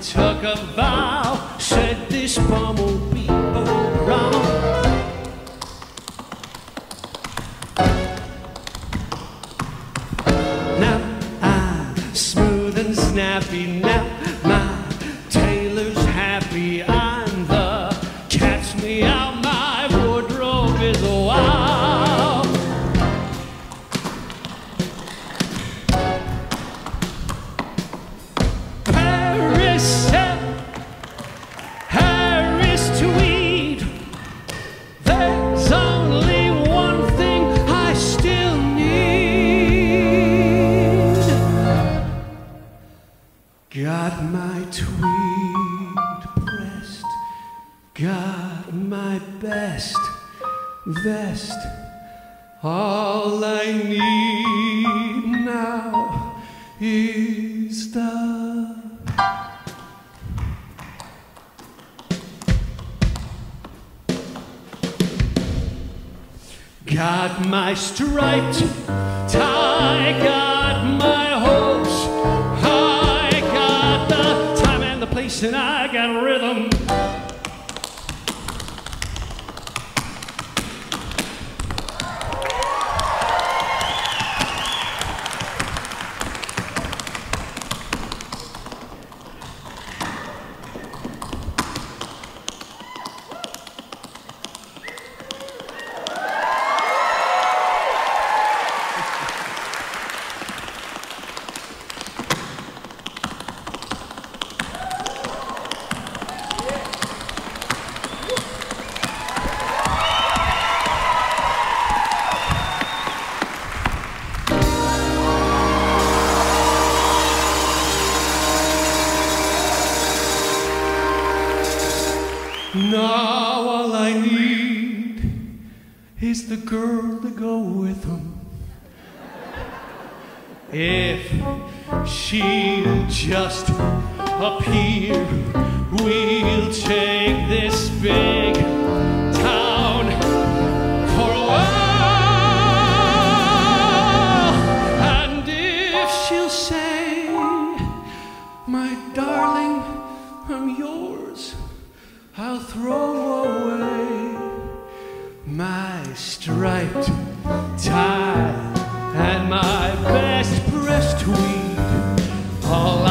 took a vow, said this bum will be smooth and snappy. Got my best vest. All I need now is the Got my striped tie, got my hopes. I got the time and the place, and I got rhythm. Now all I need is the girl to go with him. If she'll just appear, we'll take this big town for a while. And if she'll say, my darling, I'm yours. I'll throw away my striped tie and my best pressed tweed. All